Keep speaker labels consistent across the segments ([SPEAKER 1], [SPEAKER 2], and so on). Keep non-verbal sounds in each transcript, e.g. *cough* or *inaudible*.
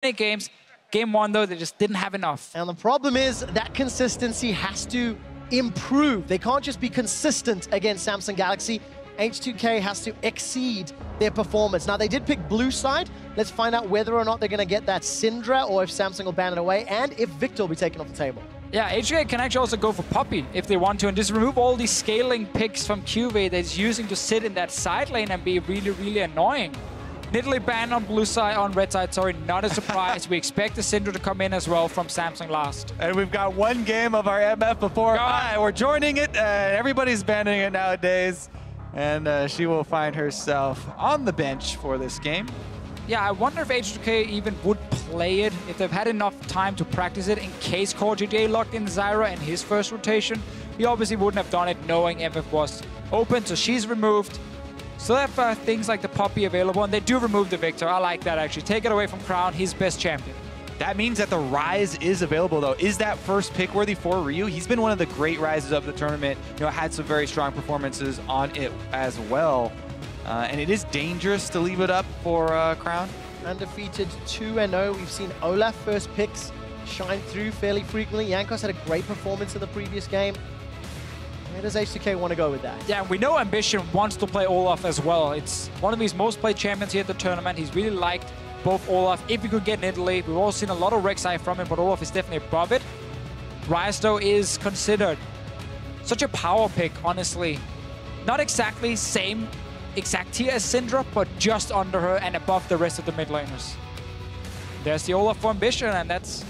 [SPEAKER 1] games. Game one, though, they just didn't have enough.
[SPEAKER 2] And the problem is that consistency has to improve. They can't just be consistent against Samsung Galaxy. H2K has to exceed their performance. Now, they did pick blue side. Let's find out whether or not they're going to get that Syndra or if Samsung will ban it away and if Viktor will be taken off the table.
[SPEAKER 1] Yeah, H2K can actually also go for Poppy if they want to and just remove all these scaling picks from CuVee that is using to sit in that side lane and be really, really annoying. Nidalee banned on blue side, on red side, sorry, not a surprise. we expect the Syndra to come in as well from Samsung last.
[SPEAKER 3] And we've got one game of our MF before. We're joining it. Uh, everybody's banning it nowadays. And uh, she will find herself on the bench for this game.
[SPEAKER 1] Yeah, I wonder if H2K even would play it, if they've had enough time to practice it in case CoreJJ locked in Zyra in his first rotation. He obviously wouldn't have done it knowing MF was open, so she's removed. So they have uh, things like the Poppy available, and they do remove the Viktor. I like that, actually. Take it away from Crown, he's best champion.
[SPEAKER 3] That means that the Ryze is available, though. Is that first pick worthy for Ryu? He's been one of the great Ryzes of the tournament. You know, had some very strong performances on it as well. Uh, and it is dangerous to leave it up for uh, Crown.
[SPEAKER 2] Undefeated 2-0. We've seen Olaf first picks shine through fairly frequently. Jankos had a great performance in the previous game. Where does H2K want to go with that?
[SPEAKER 1] Yeah, we know Ambition wants to play Olaf as well. It's one of his most played champions here at the tournament. He's really liked both Olaf. If he could get in Italy, we've all seen a lot of Rek'Sai from him, but Olaf is definitely above it. Ryze, though, is considered such a power pick, honestly. Not exactly same exact tier as Syndra, but just under her and above the rest of the mid laners. There's the Olaf for Ambition, and that's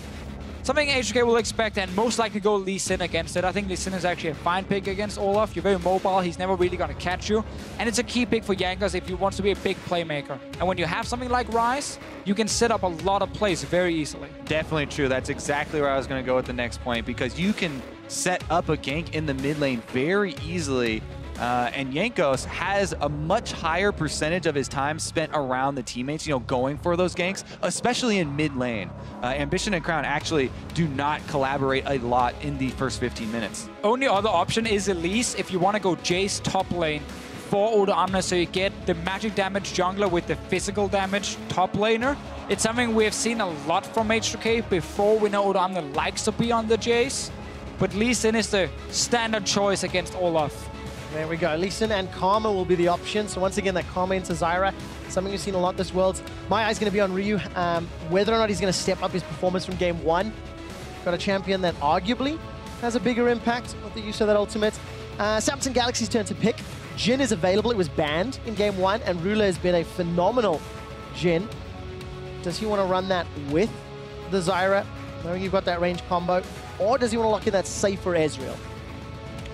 [SPEAKER 1] something H2K will expect and most likely go Lee Sin against it. I think Lee Sin is actually a fine pick against Olaf. You're very mobile. He's never really going to catch you. And it's a key pick for Jankos if he wants to be a big playmaker. And when you have something like Ryze, you can set up a lot of plays very easily.
[SPEAKER 3] Definitely true. That's exactly where I was going to go with the next point because you can set up a gank in the mid lane very easily uh, and Jankos has a much higher percentage of his time spent around the teammates, you know, going for those ganks, especially in mid lane. Uh, Ambition and Crown actually do not collaborate a lot in the first 15 minutes.
[SPEAKER 1] Only other option is Elise if you want to go Jace top lane for Odoamne so you get the magic damage jungler with the physical damage top laner. It's something we have seen a lot from H2K before we know Odoamne likes to be on the Jace. But Lee Sin is the standard choice against Olaf.
[SPEAKER 2] There we go. Sin and Karma will be the option. So once again, that Karma into Zyra, something we've seen a lot this world. My eye's going to be on Ryu. Um, whether or not he's going to step up his performance from game one. Got a champion that arguably has a bigger impact with the use of that ultimate. Uh, Samsung Galaxy's turn to pick. Jhin is available. It was banned in game one, and Ruler has been a phenomenal Jhin. Does he want to run that with the Zyra, knowing you've got that range combo? Or does he want to lock in that safer Ezreal?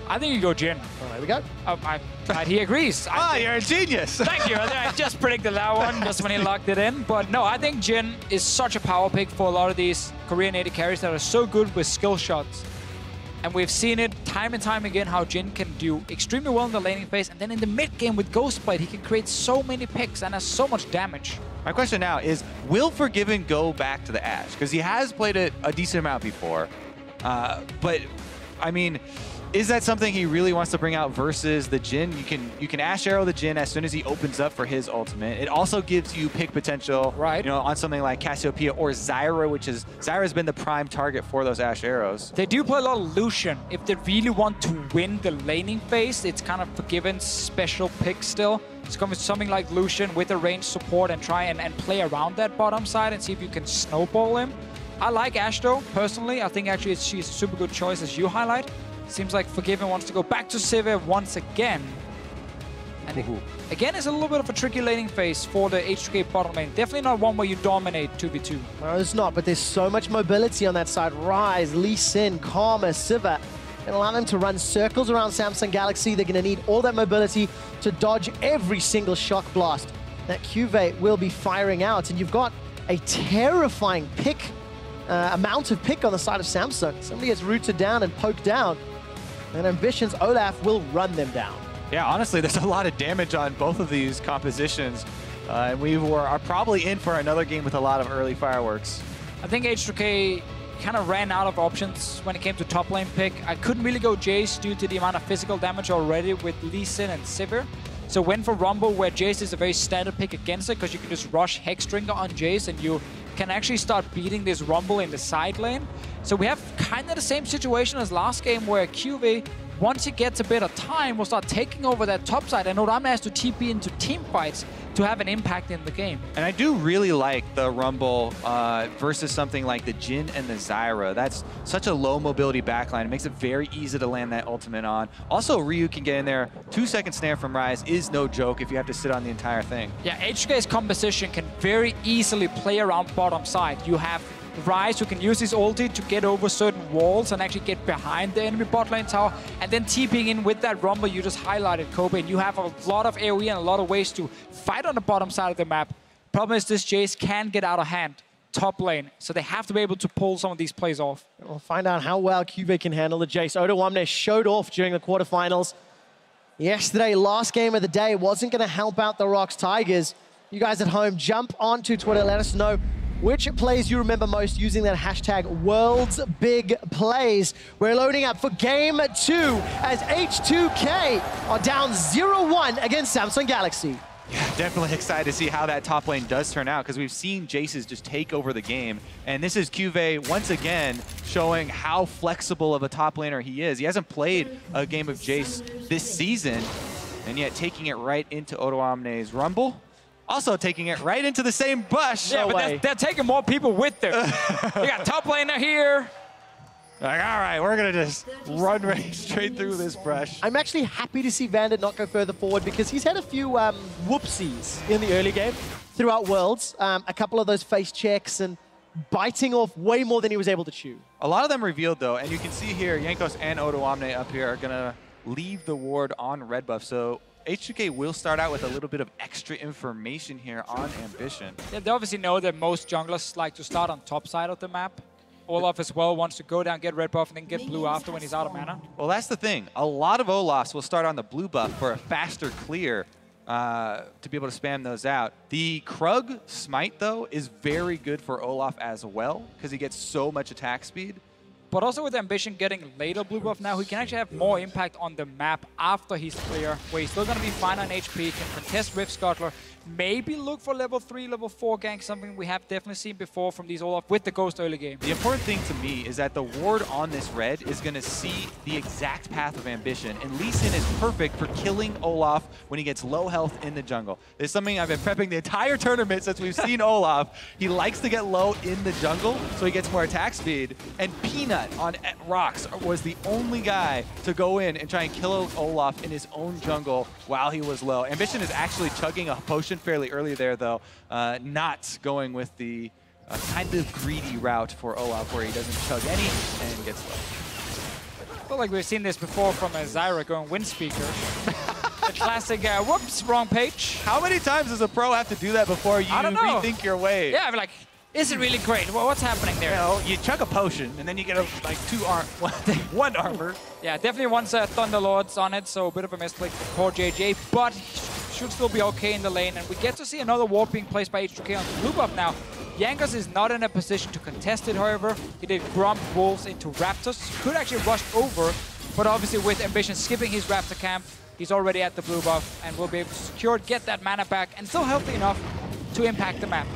[SPEAKER 1] I think you go Jhin.
[SPEAKER 2] Oh, there we go.
[SPEAKER 1] Oh, I, I, he agrees. *laughs*
[SPEAKER 3] ah,
[SPEAKER 1] I,
[SPEAKER 3] you're a genius. *laughs*
[SPEAKER 1] Thank you. I just predicted that one just when he *laughs* locked it in. But no, I think Jhin is such a power pick for a lot of these Korean native carries that are so good with skill shots. And we've seen it time and time again how Jhin can do extremely well in the laning phase. And then in the mid game with Ghostblade, he can create so many picks and has so much damage.
[SPEAKER 3] My question now is, will Forgiven go back to the Ashe? Because he has played it a decent amount before. Uh, but, I mean, is that something he really wants to bring out versus the Jhin? You can you can Ashe Arrow the Jhin as soon as he opens up for his ultimate. It also gives you pick potential,
[SPEAKER 1] right?
[SPEAKER 3] You know, on something like Cassiopeia or Zyra, which is Zyra's been the prime target for those Ashe Arrows.
[SPEAKER 1] They do play a lot of Lucian. If they really want to win the laning phase, it's kind of Forgiven's special pick still. It's going with something like Lucian with a range support and try and, and play around that bottom side and see if you can snowball him. I like Ashe though, personally. I think actually she's a super good choice as you highlight. Seems like Forgiven wants to go back to Sivir once again. And Ooh. again, it's a little bit of a tricky laning phase for the H2K bottom lane. Definitely not one where you dominate 2v2.
[SPEAKER 2] No, it's not, but there's so much mobility on that side. Ryze, Lee Sin, Karma, Sivir. And allow them to run circles around Samsung Galaxy. They're going to need all that mobility to dodge every single shock blast that QV will be firing out. And you've got a terrifying pick, uh, amount of pick on the side of Samsung. Somebody gets rooted down and poked down. And Ambition's Olaf will run them down.
[SPEAKER 3] Yeah, honestly, *laughs* there's a lot of damage on both of these compositions. Uh, and we were, are probably in for another game with a lot of early fireworks.
[SPEAKER 1] I think H2K kind of ran out of options when it came to top lane pick. I couldn't really go Jace due to the amount of physical damage already with Lee Sin and Sivir. So went for Rumble where Jace is a very standard pick against it because you can just rush Hexdrinker on Jace and you can actually start beating this Rumble in the side lane. So we have kind of the same situation as last game where CuVee, once he gets a bit of time, will start taking over that top side and Odoamne has to TP into team fights to have an impact in the game.
[SPEAKER 3] And I do really like the Rumble uh, versus something like the Jhin and the Zyra. That's such a low mobility backline. It makes it very easy to land that ultimate on. Also, Ryu can get in there. Two second snare from Ryze is no joke if you have to sit on the entire thing.
[SPEAKER 1] Yeah, HK's composition can very easily play around bottom side. You have Ryze who can use his ulti to get over certain walls and actually get behind the enemy bot lane tower. And then TPing in with that Rumble you just highlighted, Kobe. And you have a lot of AoE and a lot of ways to fight on the bottom side of the map. Problem is this Jace can get out of hand top lane. So they have to be able to pull some of these plays off.
[SPEAKER 2] We'll find out how well CuVee can handle the Jace. Odoamne showed off during the quarterfinals. Yesterday, last game of the day, wasn't going to help out the ROX Tigers. You guys at home, jump onto Twitter. Let us know which plays you remember most using that hashtag world's big plays. We're loading up for game two as H2K are down 0-1 against Samsung Galaxy.
[SPEAKER 3] Yeah, definitely excited to see how that top lane does turn out because we've seen Jace's just take over the game. And this is CuVee once again showing how flexible of a top laner he is. He hasn't played a game of Jace this season, and yet taking it right into Odoamne's Rumble. Also taking it right into the same bush.
[SPEAKER 1] Yeah,
[SPEAKER 3] no
[SPEAKER 1] but they're, they're, taking more people with them. *laughs* you got top laner here.
[SPEAKER 3] Like, all right, we're going to just run right *laughs* straight through this brush.
[SPEAKER 2] I'm actually happy to see Vander not go further forward because he's had a few um, whoopsies in the early game throughout Worlds. Um, a couple of those face checks and biting off way more than he was able to chew.
[SPEAKER 3] A lot of them revealed, though, and you can see here, Jankos and Odoamne up here are going to leave the ward on red buff. So H2K will start out with a little bit of extra information here on Ambition.
[SPEAKER 1] Yeah, they obviously know that most junglers like to start on top side of the map. Olaf as well wants to go down, get red buff, and then get blue after when he's out of mana.
[SPEAKER 3] Well, that's the thing. A lot of Olafs will start on the blue buff for a faster clear uh, to be able to spam those out. The Krug Smite, though, is very good for Olaf as well because he gets so much attack speed.
[SPEAKER 1] But also with Ambition getting later blue buff now, he can actually have more impact on the map after he's clear, where he's still going to be fine on HP, can contest Rift Scuttler, maybe look for level 3, level 4 gank, something we have definitely seen before from these Olaf with the Ghost early game.
[SPEAKER 3] The important thing to me is that the ward on this red is going to see the exact path of ambition, and Lee Sin is perfect for killing Olaf when he gets low health in the jungle. It's something I've been prepping the entire tournament since we've seen *laughs* Olaf. He likes to get low in the jungle, so he gets more attack speed, and Peanut on ROX was the only guy to go in and try and kill Olaf in his own jungle while he was low. Ambition is actually chugging a potion fairly early there, though, uh, not going with the uh, kind of greedy route for Olaf, where he doesn't chug any and gets low.
[SPEAKER 1] I feel like we've seen this before from a Zyra going wind speaker. *laughs* the classic, uh, whoops, wrong page.
[SPEAKER 3] How many times does a pro have to do that before you rethink your way?
[SPEAKER 1] Yeah, I'm like, is it really great? Well, what's happening there?
[SPEAKER 3] You know, you chug a potion, and then you get a, like two arm, *laughs* one armor.
[SPEAKER 1] Yeah, definitely wants uh, Thunderlords on it, so a bit of a misclick for JJ, but should still be okay in the lane. And we get to see another ward being placed by H2K on the blue buff now. Jankos is not in a position to contest it, however. He did Gromp Wolves into Raptors. Could actually rush over, but obviously with Ambition skipping his Raptor camp, he's already at the blue buff and will be able to secure get that mana back, and still healthy enough to impact the map.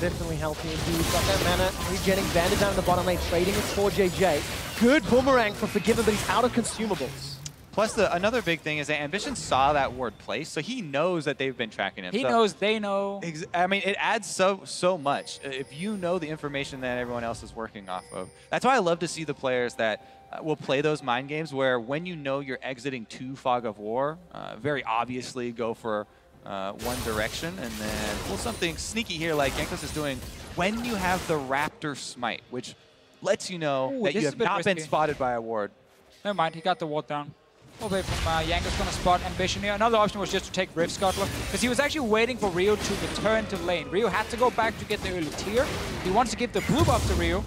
[SPEAKER 2] Definitely healthy indeed. Got that mana regenning. Vander down in the bottom lane, trading with CoreJJ. Good boomerang for Forgiven, but he's out of consumables.
[SPEAKER 3] Plus, the, another big thing is that Ambition saw that ward place, so he knows that they've been tracking him.
[SPEAKER 1] He
[SPEAKER 3] so
[SPEAKER 1] knows, they know.
[SPEAKER 3] I mean, it adds so so much if you know the information that everyone else is working off of. That's why I love to see the players that uh, will play those mind games where when you know you're exiting to Fog of War, uh, very obviously go for uh, one direction and then pull something sneaky here like Jankos is doing when you have the Raptor Smite, which lets you know
[SPEAKER 1] Ooh,
[SPEAKER 3] that you have not
[SPEAKER 1] risky.
[SPEAKER 3] been spotted by a ward.
[SPEAKER 1] Never mind, he got the ward down. Away from uh, Jankos gonna spot Ambition here. Another option was just to take Rift Scuttler, because he was actually waiting for Ryu to return to lane. Ryu had to go back to get the early tier. He wants to give the blue buff to Ryu,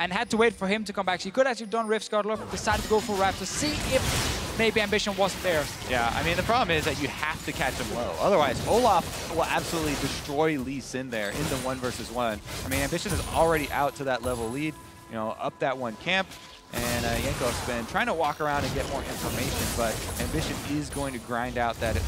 [SPEAKER 1] and had to wait for him to come back. So he could actually done Rift Scuttler, decided to go for Raptor, see if maybe Ambition wasn't there.
[SPEAKER 3] Yeah, I mean, the problem is that you have to catch him low. Otherwise, Olaf will absolutely destroy Lee Sin there in the one versus one. I mean, Ambition is already out to that level lead, you know, up that one camp. And uh, has been trying to walk around and get more information, but Ambition is going to grind out that lead.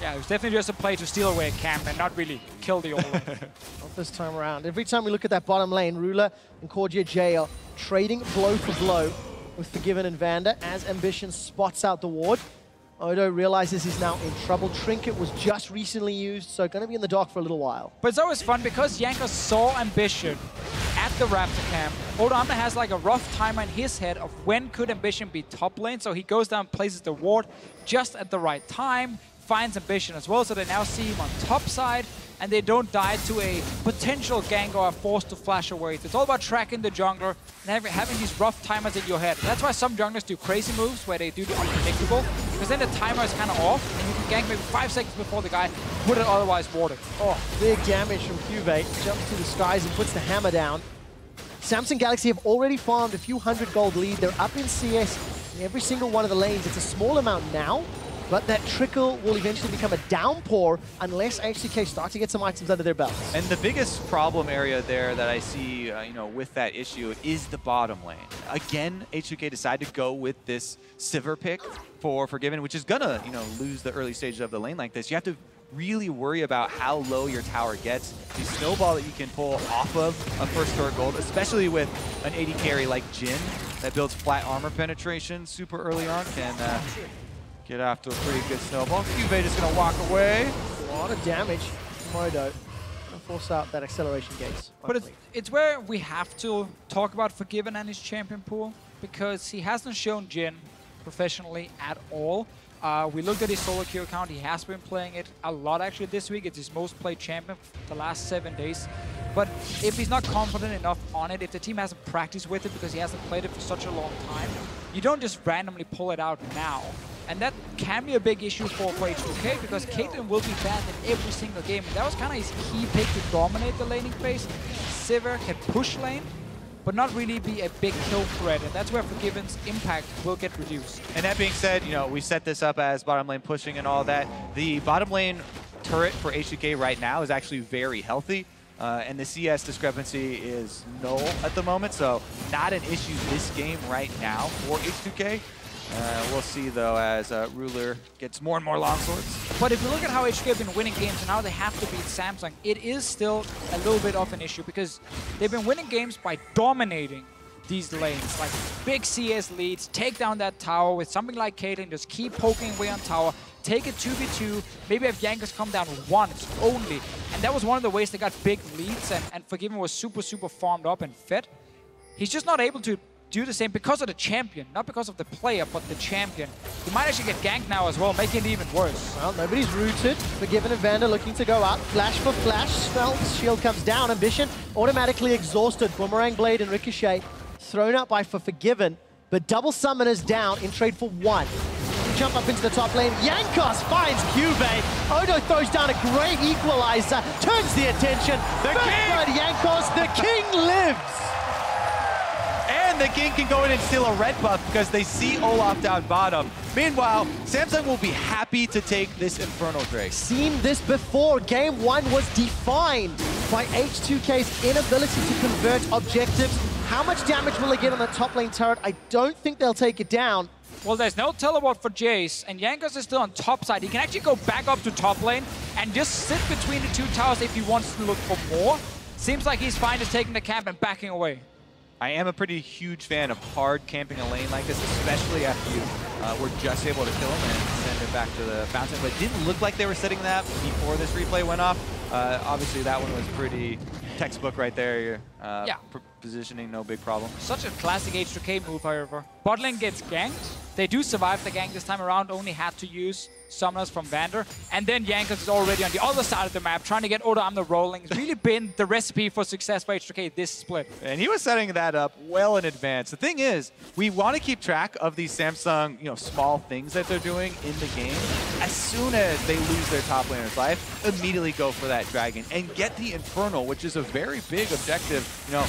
[SPEAKER 1] Yeah, it was definitely just a play to steal away a camp and not really kill the Olaf. *laughs*
[SPEAKER 2] Not this time around. Every time we look at that bottom lane, Ruler and CoreJJ are trading blow for blow with Forgiven and Vander as Ambition spots out the ward. Odo realizes he's now in trouble. Trinket was just recently used, so going to be in the dock for a little while.
[SPEAKER 1] But it's always fun because Jankos saw Ambition at the Raptor camp. Odoamne has like a rough timer in his head of when could Ambition be top lane, so he goes down, places the ward just at the right time, finds Ambition as well, so they now see him on top side, and they don't die to a potential gank or are forced to flash away. It's all about tracking the jungler and having these rough timers in your head. That's why some junglers do crazy moves where they do the unpredictable, because then the timer is kind of off, and you can gank maybe five seconds before the guy would have otherwise warded.
[SPEAKER 2] Oh, big damage from Cuvee. Jumps to the skies and puts the hammer down. Samsung Galaxy have already farmed a few hundred gold lead. They're up in CS in every single one of the lanes. It's a small amount now, but that trickle will eventually become a downpour unless H2K start to get some items under their belts.
[SPEAKER 3] And the biggest problem area there that I see, uh, you know, with that issue is the bottom lane. Again, H2K decided to go with this Sivir pick for Forgiven, which is gonna, you know, lose the early stages of the lane like this. You have to really worry about how low your tower gets. The snowball that you can pull off of a first store gold, especially with an AD carry like Jhin that builds flat armor penetration super early on, can uh, get after a pretty good snowball. Cuvee just gonna walk away.
[SPEAKER 2] A lot of damage from Odo. Gonna force out that acceleration gates.
[SPEAKER 1] But it's, it's where we have to talk about Forgiven and his champion pool because he hasn't shown Jhin professionally at all. Uh, we looked at his solo queue account. He has been playing it a lot actually this week. It's his most played champion the last seven days. But if he's not confident enough on it, if the team hasn't practiced with it because he hasn't played it for such a long time, you don't just randomly pull it out now. And that can be a big issue for, for H2K because Caitlyn will be bad in every single game. And that was kind of his key pick to dominate the laning phase. Sivir can push lane, but not really be a big kill threat. And that's where Forgiven's impact will get reduced.
[SPEAKER 3] And that being said, you know, we set this up as bottom lane pushing and all that. The bottom lane turret for H2K right now is actually very healthy. Uh, and the CS discrepancy is null at the moment, so not an issue this game right now for H2K. Uh, we'll see, though, as uh, Ruler gets more and more longswords.
[SPEAKER 1] But if you look at how HK have been winning games and now they have to beat Samsung, it is still a little bit of an issue because they've been winning games by dominating these lanes. Like big CS leads, take down that tower with something like Caitlyn, just keep poking away on tower, take it 2v2, maybe have Jankos come down once only. And that was one of the ways they got big leads and, and Forgiven was super, super farmed up and fed. He's just not able to do the same because of the champion, not because of the player, but the champion. He might actually get ganked now as well, making it even worse.
[SPEAKER 2] Well, nobody's rooted. Forgiven and Vander looking to go up. Flash for flash. Smelt's shield comes down. Ambition automatically exhausted. Boomerang Blade and Ricochet thrown out by for Forgiven, but double summoners down in trade for one. Jump up into the top lane. Jankos finds Cuvee. Odo throws down a great equalizer, turns the attention.
[SPEAKER 3] The
[SPEAKER 2] First
[SPEAKER 3] king!
[SPEAKER 2] blood Jankos, the king lives.
[SPEAKER 3] And the King can go in and steal a red buff because they see Olaf down bottom. Meanwhile, Samsung will be happy to take this Infernal Drake.
[SPEAKER 2] Seen this before. Game one was defined by H2K's inability to convert objectives. How much damage will they get on the top lane turret? I don't think they'll take it down.
[SPEAKER 1] Well, there's no teleport for Jace, and Jankos is still on top side. He can actually go back up to top lane and just sit between the two towers if he wants to look for more. Seems like he's fine just taking the camp and backing away.
[SPEAKER 3] I am a pretty huge fan of hard camping a lane like this, especially after you uh, were just able to kill him and send him back to the fountain. But it didn't look like they were setting that before this replay went off. Uh, obviously, that one was pretty textbook right there. Uh,
[SPEAKER 1] Yeah.
[SPEAKER 3] positioning, no big problem.
[SPEAKER 1] Such a classic H2K move, however. Bot lane gets ganked. They do survive the gank this time around, only had to use summoners from Vander. And then Jankos is already on the other side of the map, trying to get Odoamne rolling. It's really been the recipe for success for H2K this split.
[SPEAKER 3] And he was setting that up well in advance. The thing is, we want to keep track of these Samsung, you know, small things that they're doing in the game. As soon as they lose their top laner's life, immediately go for that dragon and get the Infernal, which is a very big objective, you know,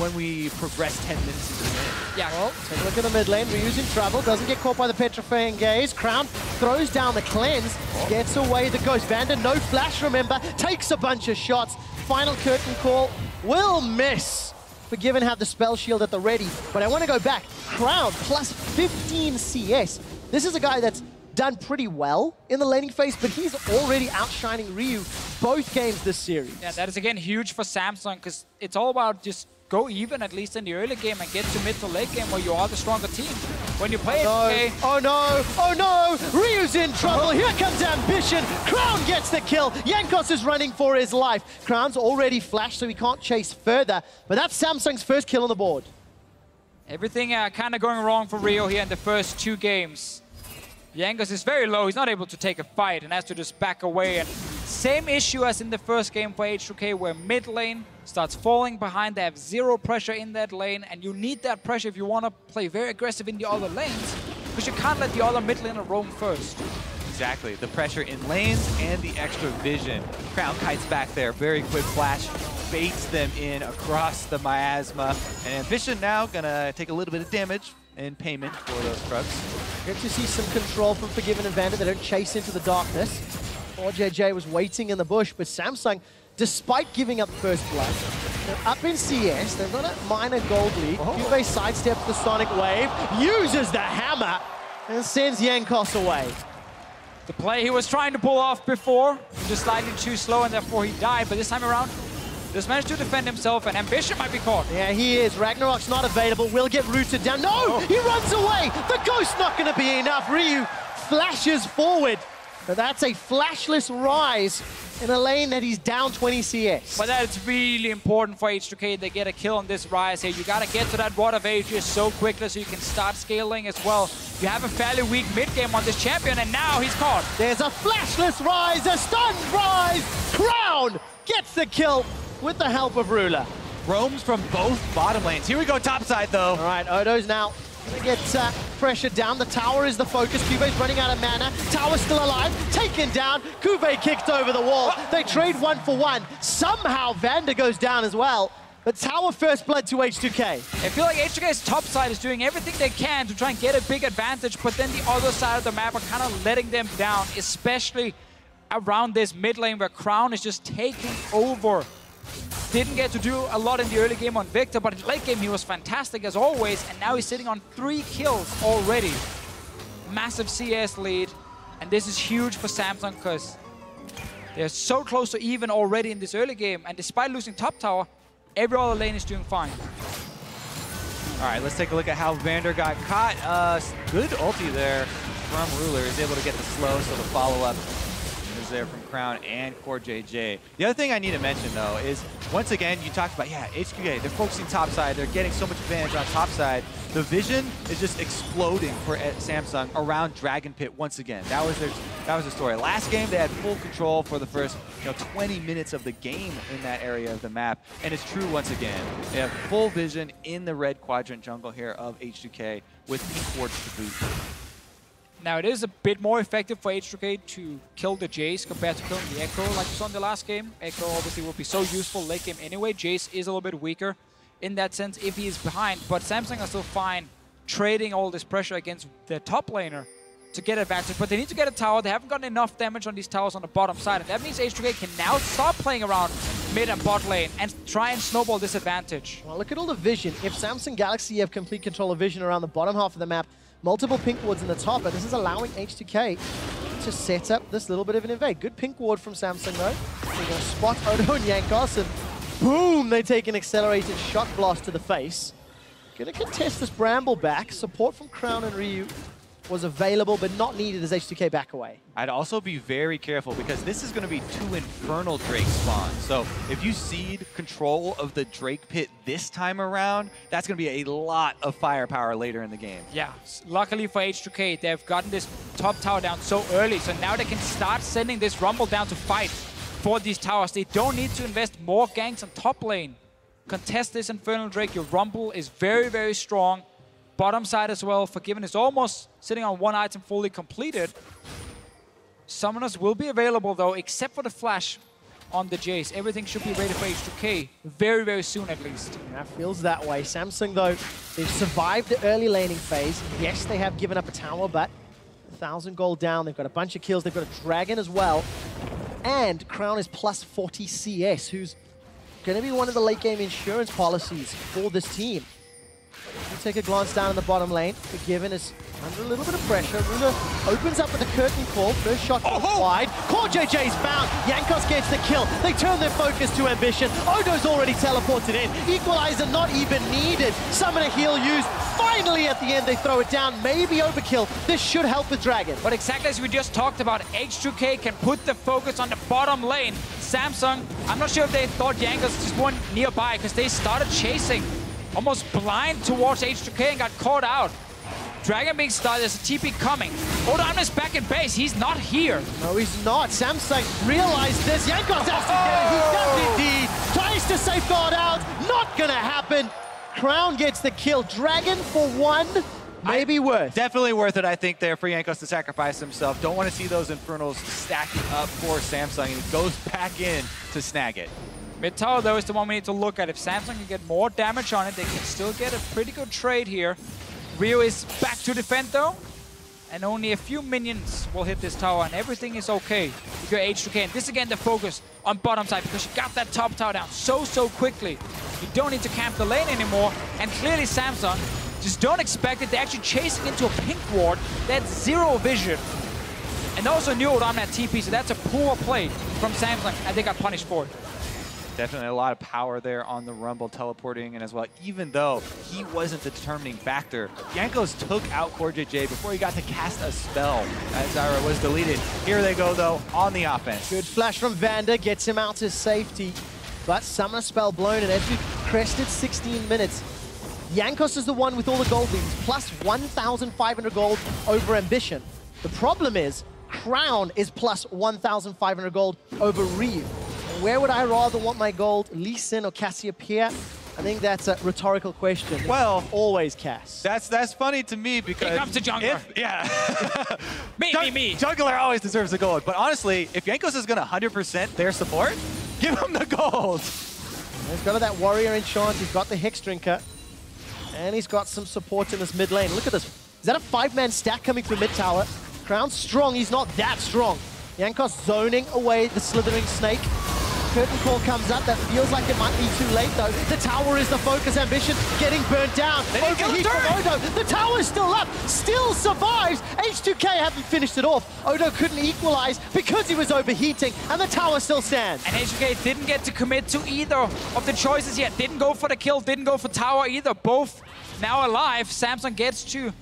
[SPEAKER 3] when we progress 10 minutes into the game.
[SPEAKER 1] Yeah,
[SPEAKER 2] Well, take a look at the mid lane. Ryu's in trouble. Doesn't get caught by the Petrifying Gaze. Crown throws down the cleanse. Gets away the Ghost. Vander, no flash, remember. Takes a bunch of shots. Final curtain call. Will miss. Forgiven have the spell shield at the ready. But I want to go back. Crown plus 15 CS. This is a guy that's done pretty well in the laning phase, but he's already outshining Ryu both games this series.
[SPEAKER 1] Yeah, that is again huge for Samsung because it's all about just go even at least in the early game and get to mid to late game where you are the stronger team. When you play
[SPEAKER 2] no.
[SPEAKER 1] it,
[SPEAKER 2] Oh no! Oh no! Ryu's in trouble. Here comes Ambition. Crown gets the kill. Jankos is running for his life. Crown's already flashed, so he can't chase further. But that's Samsung's first kill on the board.
[SPEAKER 1] everything uh, kind of going wrong for Ryu here in the first two games. Jankos is very low. He's not able to take a fight and has to just back away. And same issue as in the first game for H2K where mid lane starts falling behind. They have zero pressure in that lane and you need that pressure if you want to play very aggressive in the other lanes because you can't let the other mid laner roam first.
[SPEAKER 3] Exactly. The pressure in lanes and the extra vision. Crown kites back there. Very quick flash. Baits them in across the miasma. And Ambition now gonna take a little bit of damage in payment for those trucks.
[SPEAKER 2] Good to see some control from Forgiven and Vander. They don't chase into the darkness. CoreJJ was waiting in the bush, but Samsung, despite giving up first blood, they're up in CS. They've got a minor gold lead.
[SPEAKER 3] Oh.
[SPEAKER 2] CuVee sidesteps the Sonic Wave, uses the hammer, and sends Jankos away.
[SPEAKER 1] The play he was trying to pull off before, just slightly too slow and therefore he died. But this time around, just managed to defend himself and Ambition might be caught.
[SPEAKER 2] Yeah, he is. Ragnarok's not available. Will get rooted down. No! Oh. He runs away! The Ghost's not going to be enough. Ryu flashes forward. But that's a flashless Ryze in a lane that he's down 20 CS.
[SPEAKER 1] But that's really important for H2K. They get a kill on this Ryze here. You gotta get to that Water of Ages so quickly so you can start scaling as well. You have a fairly weak mid game on this champion and now he's caught.
[SPEAKER 2] There's a flashless Ryze, a stunned Ryze. Crown gets the kill with the help of Ruler.
[SPEAKER 3] Roams from both bottom lanes. Here we go topside though.
[SPEAKER 2] All right, Odo's now gonna get uh, pressure down. The tower is the focus. CuVee's running out of mana. Tower's still alive. Taken down. CuVee kicked over the wall. They trade one for one. Somehow Vander goes down as well. But Tower first blood to H2K.
[SPEAKER 1] I feel like H2K's top side is doing everything they can to try and get a big advantage, but then the other side of the map are kind of letting them down, especially around this mid lane where Crown is just taking over. Didn't get to do a lot in the early game on Viktor, but in late game he was fantastic as always, and now he's sitting on three kills already. Massive CS lead, and this is huge for Samsung because they're so close to even already in this early game, and despite losing top tower, every other lane is doing fine.
[SPEAKER 3] All right, let's take a look at how Vander got caught. Uh, good ulti there from Ruler. Is able to get the slow, so the follow-up there from Crown and Core JJ. The other thing I need to mention, though, is once again, you talked about, yeah, H2K, they're focusing topside. They're getting so much advantage on topside. The vision is just exploding for uh, Samsung around Dragon Pit once again. That was their that was the story. Last game, they had full control for the first you know 20 minutes of the game in that area of the map, and it's true once again. They have full vision in the red quadrant jungle here of H2K with pink wards to boot.
[SPEAKER 1] Now it is a bit more effective for H2K to kill the Jace compared to killing the Ekko like you saw in the last game. Ekko obviously will be so useful late game anyway. Jace is a little bit weaker in that sense if he is behind, but Samsung are still fine trading all this pressure against the top laner to get advantage. But they need to get a tower. They haven't gotten enough damage on these towers on the bottom side, and that means H2K can now stop playing around mid and bot lane and try and snowball this advantage.
[SPEAKER 2] Well, look at all the vision. If Samsung Galaxy have complete control of vision around the bottom half of the map, multiple pink wards in the top, but this is allowing H2K to set up this little bit of an invade. Good pink ward from Samsung, though. They're going to spot Odo and Jankos, and boom, they take an accelerated shock blast to the face. To contest this Bramble back. Support from Crown and Ryu was available, but not needed as H2K back away.
[SPEAKER 3] I'd also be very careful because this is going to be two Infernal Drake spawns. So if you seed control of the Drake pit this time around, that's going to be a lot of firepower later in the game.
[SPEAKER 1] Yeah, luckily for H2K, they've gotten this top tower down so early, so now they can start sending this Rumble down to fight for these towers. They don't need to invest more ganks on top lane. Contest this Infernal Drake. Your Rumble is very, very strong. Bottom side as well. Forgiven is almost sitting on one item fully completed. Summoners will be available though, except for the flash on the Jace. Everything should be ready for H2K very, very soon at least.
[SPEAKER 2] Yeah, feels that way. Samsung, though, they've survived the early laning phase. Yes, they have given up a tower, but 1,000 gold down. They've got a bunch of kills. They've got a dragon as well. And Crown is plus 40 CS, who's going to be one of the late game insurance policies for this team. You take a glance down in the bottom lane. Forgiven is under a little bit of pressure. Ruler opens up with a curtain call. First shot goes
[SPEAKER 3] Oh!
[SPEAKER 2] wide. Core JJ's bound. Jankos gets the kill. They turn their focus to ambition. Odo's already teleported in. Equalizer not even needed. Summoner a heal used. Finally, at the end, they throw it down. Maybe overkill. This should help with Dragon.
[SPEAKER 1] But exactly as we just talked about, H2K can put the focus on the bottom lane. Samsung, I'm not sure if they thought Jankos just weren't nearby because they started chasing almost blind towards H2K and got caught out. Dragon being started, there's a TP coming. Odan is back in base, he's not here.
[SPEAKER 2] No, he's not. Samsung realized this. Jankos has to get it. He does indeed. Oh! Tries to safeguard out. Not gonna happen. Crown gets the kill. Dragon for one. Maybe worth.
[SPEAKER 3] Definitely worth it, I think, there for Jankos to sacrifice himself. Don't want to see those Infernals stacking up for Samsung, and he goes back in to snag it.
[SPEAKER 1] Mid tower, though, is the one we need to look at. If Samsung can get more damage on it, they can still get a pretty good trade here. Rio is back to defend, though. And only a few minions will hit this tower, and everything is okay. If you're H2K, and this again, the focus on bottom side, because you got that top tower down so, so quickly. You don't need to camp the lane anymore, and clearly Samsung just don't expect it. They're actually chasing into a pink ward. That's zero vision. And also knew on that TP, so that's a poor play from Samsung, and they got punished for it.
[SPEAKER 3] Definitely a lot of power there on the Rumble teleporting and as well, even though he wasn't the determining factor. Jankos took out Core JJ before he got to cast a spell as Zyra was deleted. Here they go though on the offense.
[SPEAKER 2] Good flash from Vander, gets him out to safety. But summoner spell blown, and as we crested 16 minutes, Jankos is the one with all the gold beams, plus 1,500 gold over Ambition. The problem is, Crown is plus 1,500 gold over Reeve. And where would I rather want my gold, Lee Sin or Cassiopeia? I think that's a rhetorical question.
[SPEAKER 3] Well-
[SPEAKER 2] always Cass.
[SPEAKER 3] That's that's funny to me because it
[SPEAKER 1] comes the jungler.
[SPEAKER 3] if- yeah, *laughs*
[SPEAKER 1] Me,
[SPEAKER 3] Jung-
[SPEAKER 1] me, me.
[SPEAKER 3] Jungler always deserves the gold. But honestly, if Jankos is gonna 100% their support, *laughs* give him the gold.
[SPEAKER 2] He's got that warrior enchant, he's got the Hex Drinker, and he's got some support in this mid lane. Look at this. Is that a five-man stack coming through mid tower? Crown's strong, he's not that strong. Jankos zoning away the slithering snake. Curtain call comes up, that feels like it might be too late though. The tower is the focus, Ambition getting burnt down. Overheat
[SPEAKER 3] the
[SPEAKER 2] from. Odo. The tower's still up, still survives. H2K haven't finished it off. Odo couldn't equalize because he was overheating, and the tower still stands.
[SPEAKER 1] And HK didn't get to commit to either of the choices yet. Didn't go for the kill, didn't go for tower either. Both now alive. Samsung gets to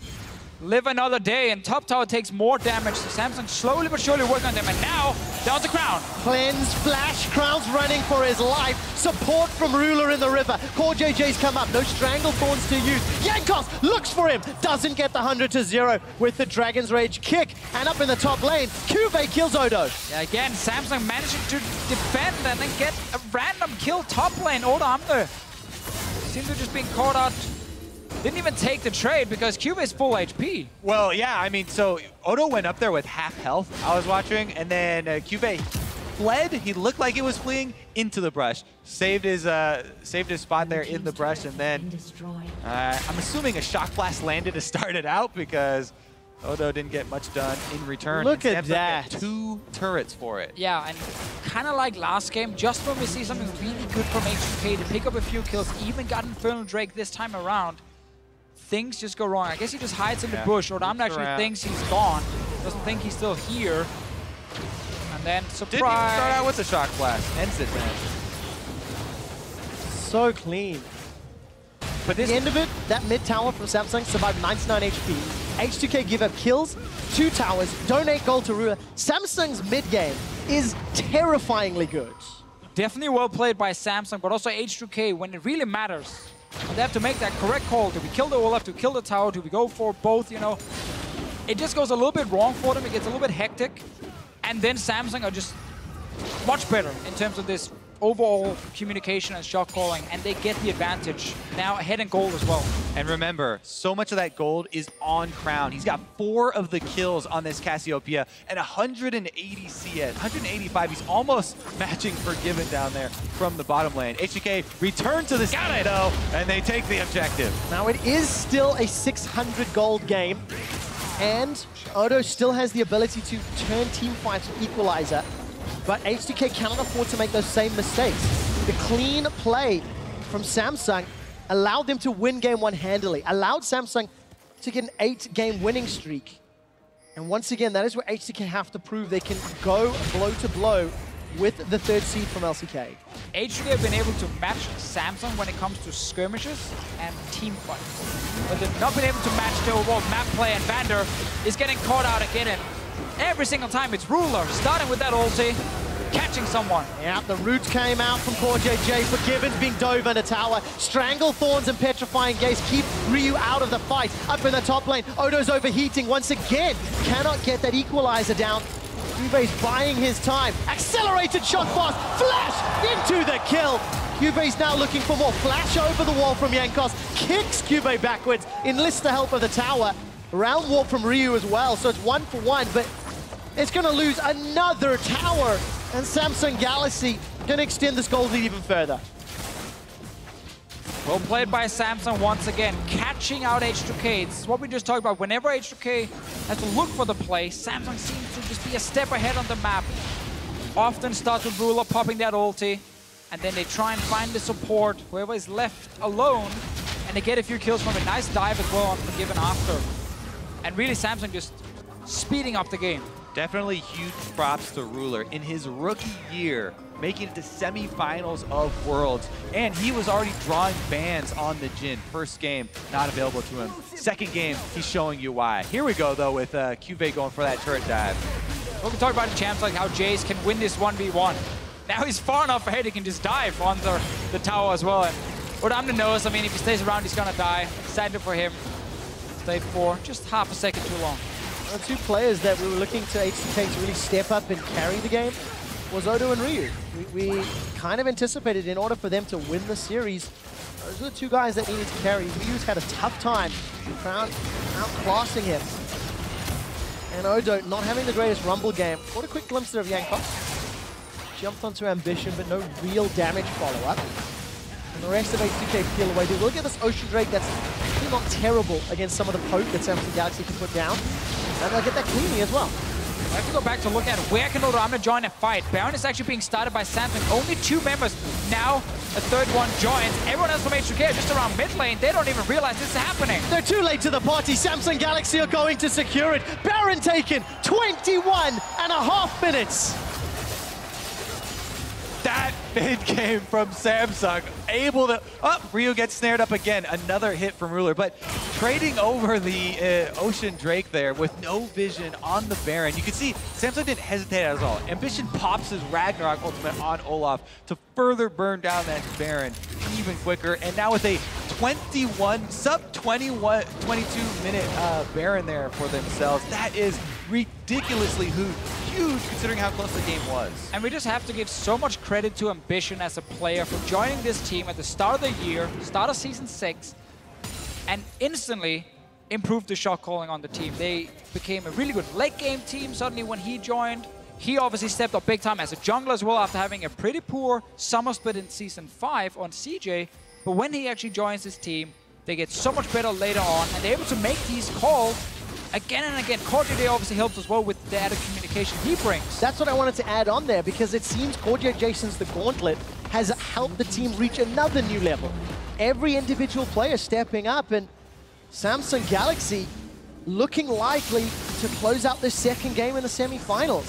[SPEAKER 1] live another day, and top tower takes more damage. So Samsung slowly but surely working on them. And now, down the crown.
[SPEAKER 2] Cleanse, flash, Crown's running for his life. Support from Ruler in the river. Core JJ's come up, no strangle thorns to use. Jankos looks for him, doesn't get the 100 to 0 with the Dragon's Rage kick. And up in the top lane, Cuvee kills Odo.
[SPEAKER 1] Yeah, again, Samsung managing to defend and then get a random kill top lane. Odoamne seems to just being caught out. Didn't even take the trade because CuVee is full HP.
[SPEAKER 3] Well, yeah, I mean, so Odo went up there with half health, I was watching, and then uh, CuVee fled. He looked like he was fleeing into the brush. Saved his uh, saved his spot there in the brush, and then uh, I'm assuming a shock blast landed to start it out because Odo didn't get much done in return.
[SPEAKER 2] Look at that.
[SPEAKER 3] Two turrets for it.
[SPEAKER 1] Yeah, and kind of like last game, just when we see something really good from HK to pick up a few kills, even got Infernal Drake this time around, things just go wrong. I guess he just hides in the
[SPEAKER 3] Yeah,
[SPEAKER 1] bush, or Damn
[SPEAKER 3] looks
[SPEAKER 1] actually
[SPEAKER 3] around.
[SPEAKER 1] thinks he's gone, doesn't think he's still here. And then,
[SPEAKER 3] surprise! Didn't start out with the shock blast. Ends it then.
[SPEAKER 2] So clean.
[SPEAKER 1] But this
[SPEAKER 2] the end of it, that mid tower from Samsung survived 99 HP. H2K give up kills, two towers, donate gold to Ruler. Samsung's mid game is terrifyingly good.
[SPEAKER 1] definitely well played by Samsung, but also H2K when it really matters. They have to make that correct call. Do we kill the Olaf? Do we kill the tower? Do we go for both, you know? It just goes a little bit wrong for them. It gets a little bit hectic. And then Samsung are just much better in terms of this overall communication and shot calling, and they get the advantage. Now ahead in gold as well.
[SPEAKER 3] And remember, so much of that gold is on Crown. He's got four of the kills on this Cassiopeia and 180 CS, 185. He's almost *laughs* matching Forgiven down there from the bottom lane. H2K return to the
[SPEAKER 1] Got it.
[SPEAKER 3] though, and they take the objective.
[SPEAKER 2] Now it is still a 600 gold game, and Odo still has the ability to turn team fights with Equalizer, but H2K cannot afford to make those same mistakes. The clean play from Samsung allowed them to win game one handily, allowed Samsung to get an eight-game winning streak. And once again, that is where H2K have to prove they can go blow to blow with the third seed from LCK.
[SPEAKER 1] H2K have been able to match Samsung when it comes to skirmishes and team fights. But they've not been able to match the overall map play, and Vander is getting caught out again. And every single time it's Ruler, starting with that ulti, catching someone.
[SPEAKER 2] Yeah, the roots came out from Core JJ, Forgiven's being dove in a tower. Strangle Thorns and Petrifying Gaze keep Ryu out of the fight. Up in the top lane, Odo's overheating once again. Cannot get that equalizer down. CuVee's buying his time. Accelerated shot fast, flash into the kill. CuVee's now looking for more. Flash over the wall from Jankos, kicks CuVee backwards, enlists the help of the tower. Round warp from Ryu as well, so it's one for one, but it's gonna lose another tower. And Samsung Galaxy can extend this goal lead even further.
[SPEAKER 1] Well played by Samsung once again, catching out H2K. It's what we just talked about. Whenever H2K has to look for the play, Samsung seems to just be a step ahead on the map. Often starts with Ruler popping that ulti, and then they try and find the support, whoever is left alone, and they get a few kills from a nice dive as well on Forgiven after. And really Samsung just speeding up the game.
[SPEAKER 3] Definitely huge props to Ruler in his rookie year, making it to semifinals of Worlds, and he was already drawing bans on the Jhin. First game, not available to him. Second game, he's showing you why. Here we go, though, with uh, Cuvee going for that turret dive.
[SPEAKER 1] We can talk about the champs, like how Jace can win this 1v1. Now he's far enough ahead, he can just dive on the, the tower as well. And what I'm the knows, I mean, if he stays around, he's gonna die. Excited for him. Stayed for just half a second too long.
[SPEAKER 2] The two players that we were looking to H2K to really step up and carry the game was Odo and Ryu. We, we, kind of anticipated in order for them to win the series, those are the two guys that needed to carry. Ryu's had a tough time out, outclassing him. And Odo not having the greatest Rumble game. What a quick glimpse there of Jankos. Jumped onto Ambition, but no real damage follow-up. And the rest of H2K peel away. They will get this Ocean Drake that's not terrible against some of the poke that Samsung Galaxy can put down. And they'll get that cleanly as well.
[SPEAKER 1] I have to go back to look at where can Odoamne join a fight. Baron is actually being started by Samsung. Only two members. Now a third one joins. Everyone else from H2K are just around mid lane. They don't even realize this is happening.
[SPEAKER 2] They're too late to the party. Samsung Galaxy are going to secure it. Baron taken. 21 and a half minutes.
[SPEAKER 3] Mid game from Samsung, able to... Up, oh, Ryu gets snared up again. Another hit from Ruler, but trading over the uh, Ocean Drake there with no vision on the Baron. You can see Samsung didn't hesitate at all. Ambition pops his Ragnarok ultimate on Olaf to further burn down that Baron even quicker. And now with a 21, sub 21, 22 minute uh, Baron there for themselves, that is ridiculously huge huge considering how close the game was.
[SPEAKER 1] And we just have to give so much credit to Ambition as a player for joining this team at the start of the year, start of Season 6, and instantly improved the shot calling on the team. They became a really good late game team suddenly when he joined. He obviously stepped up big time as a jungler as well after having a pretty poor summer split in Season 5 on CJ. But when he actually joins this team, they get so much better later on, and they're able to make these calls again and again. Cordier obviously helps as well with the added communication he brings.
[SPEAKER 2] That's what I wanted to add on there because it seems Cordier Jason's The Gauntlet has helped the team reach another new level. Every individual player stepping up and Samsung Galaxy looking likely to close out this second game in the semifinals.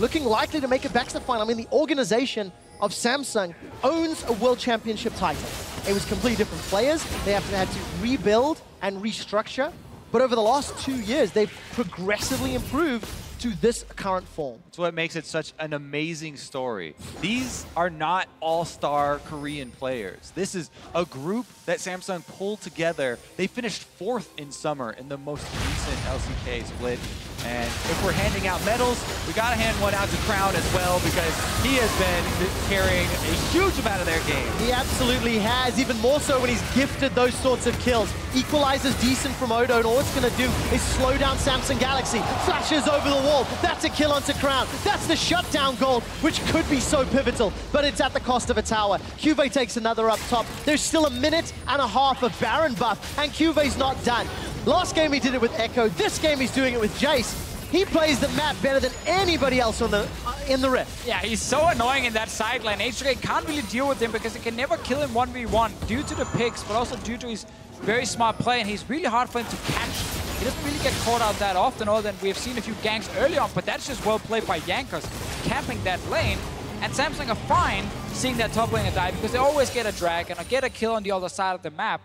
[SPEAKER 2] Looking likely to make it back to the final. I mean, the organization of Samsung owns a World Championship title. It was completely different players. They have to, had to rebuild and restructure. But over the last two years, they've progressively improved to this current form.
[SPEAKER 3] It's what makes it such an amazing story. These are not all-star Korean players. This is a group that Samsung pulled together. They finished fourth in summer in the most recent LCK split. And if we're handing out medals, we gotta hand one out to Crown as well because he has been carrying a huge amount of their game.
[SPEAKER 2] He absolutely has, even more so when he's gifted those sorts of kills. Equalizes decent from Odo, and all it's gonna do is slow down Samsung Galaxy. Flashes over the wall. That's a kill onto Crown. That's the shutdown goal, which could be so pivotal, but it's at the cost of a tower. Cuvee takes another up top. There's still a minute and a half of Baron buff, and Cuvee's not done. Last game he did it with Ekko. This game he's doing it with Jace. He plays the map better than anybody else on the uh, in the Rift.
[SPEAKER 1] Yeah, he's so annoying in that side lane. H2K can't really deal with him because he can never kill him 1v1 due to the picks, but also due to his very smart play, and he's really hard for him to catch. He doesn't really get caught out that often, other than we've seen a few ganks early on, but that's just well played by Jankos, camping that lane. And Samsung are fine seeing that top laner die because they always get a drag and get a kill on the other side of the map.